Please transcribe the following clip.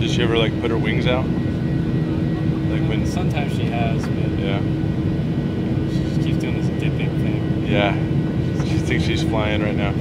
Did she ever like put her wings out? Like when? Sometimes she has, but Yeah. she just keeps doing this dipping thing. Yeah. She thinks she's flying right now.